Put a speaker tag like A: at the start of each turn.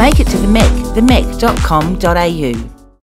A: Make it to the MEC, themec.com.au.